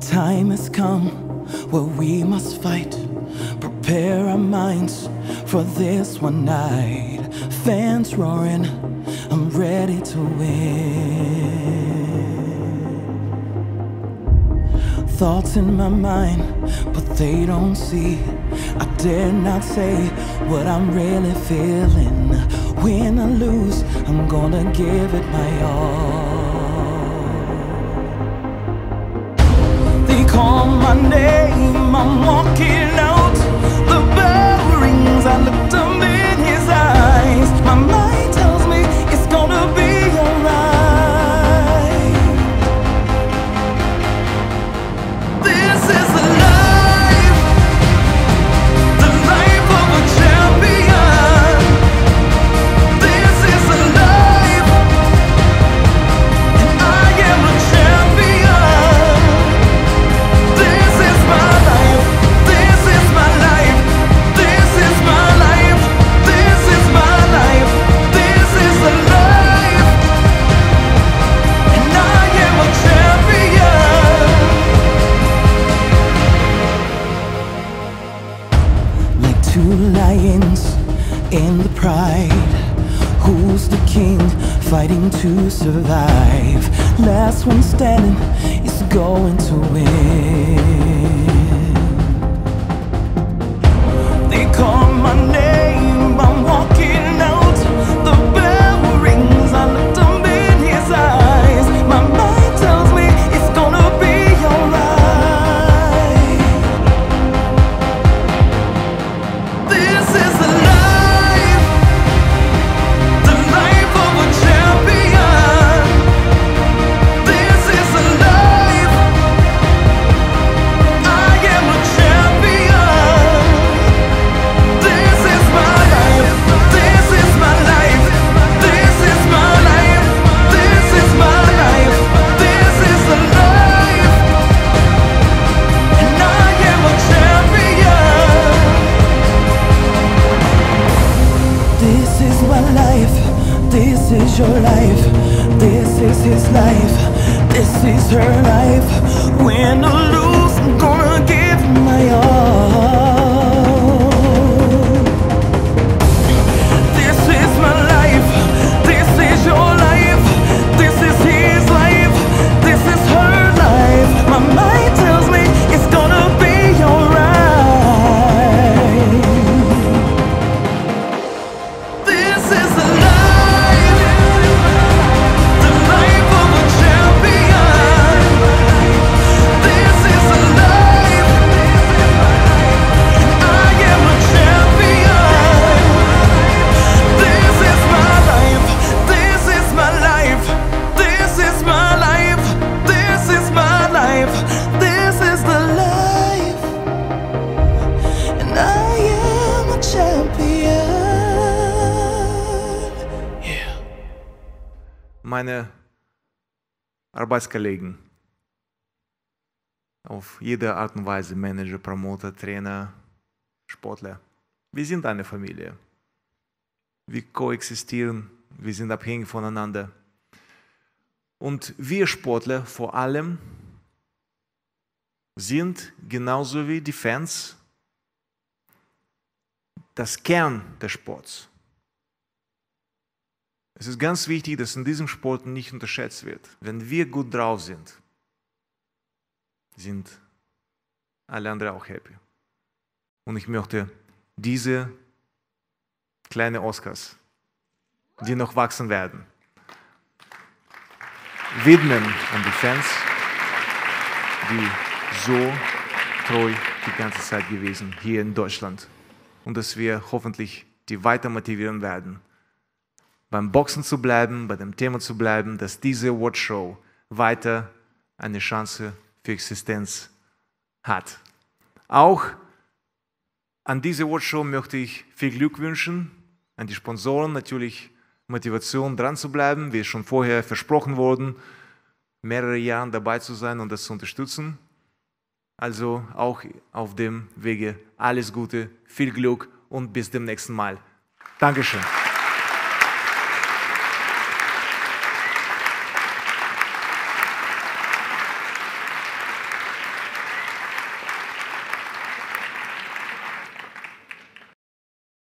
time has come where we must fight. Prepare our minds for this one night. Fans roaring, I'm ready to win. Thoughts in my mind, but they don't see. I dare not say what I'm really feeling. Win or lose, I'm gonna give it my all. My name, I'm walking out. The king fighting to survive? Last one standing is going to win. Life, this is your life, this is his life, this is her life. Win or lose, meine Arbeitskollegen auf jede Art und Weise, Manager, Promoter, Trainer, Sportler. Wir sind eine Familie. Wir koexistieren, wir sind abhängig voneinander. Und wir Sportler vor allem sind genauso wie die Fans das Kern des Sports. Es ist ganz wichtig, dass in diesem Sport nicht unterschätzt wird. Wenn wir gut drauf sind, sind alle anderen auch happy. Und ich möchte diese kleine Oscars, die noch wachsen werden, widmen an die Fans, die so treu die ganze Zeit gewesen hier in Deutschland. Und dass wir hoffentlich die weiter motivieren werden, beim Boxen zu bleiben, bei dem Thema zu bleiben, dass diese Awardshow weiter eine Chance für Existenz hat. Auch an diese Awardshow möchte ich viel Glück wünschen, an die Sponsoren natürlich Motivation dran zu bleiben, wie schon vorher versprochen worden, mehrere Jahre dabei zu sein und das zu unterstützen. Also auch auf dem Wege alles Gute, viel Glück und bis zum nächsten Mal. Dankeschön.